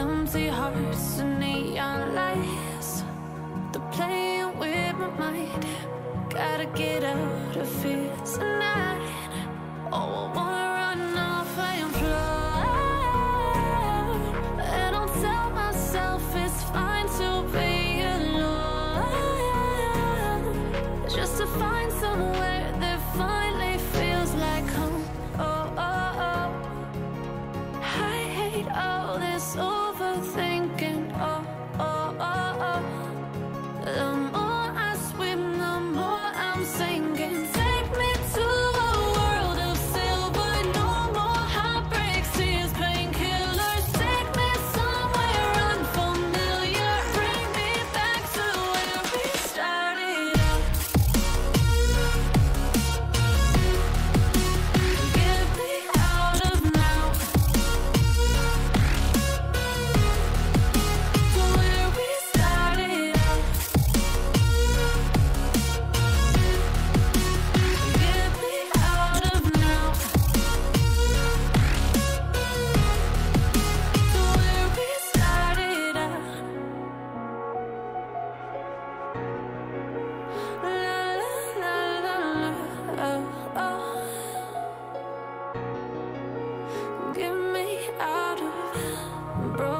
empty hearts and neon lights.